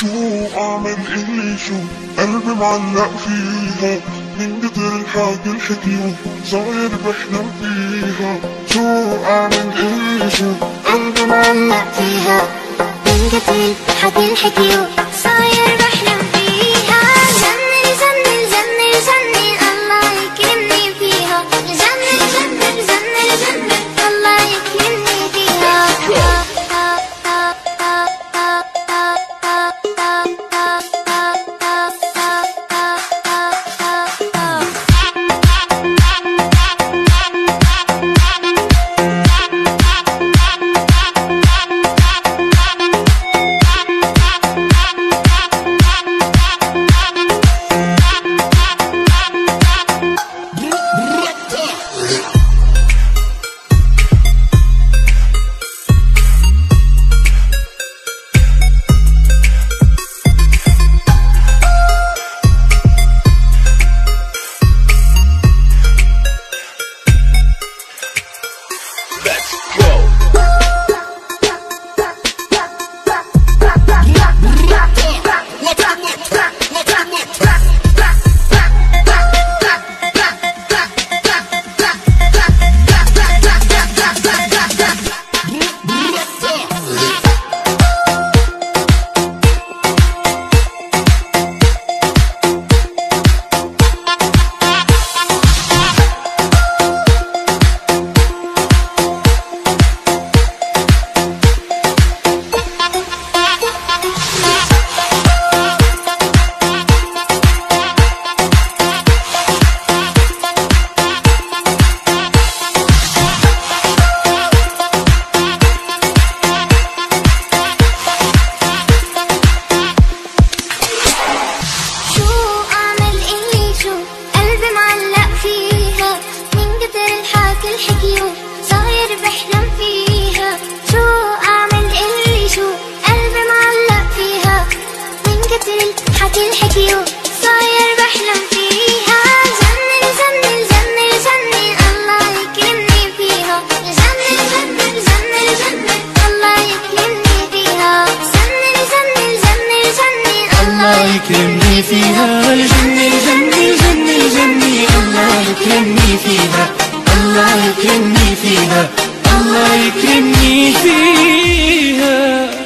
شو اعمل اللي شو قلبي معلق فيها. من قدر الحاجة الحكيو صاير بحلم فيها. شو اعمل اللي شو قلبي معلق فيها. من قدر الحاجة الحكيو صاير بحلم فيها الجنة الجنة الجنة الجنة الله يكرمني فيها الله يكرمني فيها الله يكرمني فيها.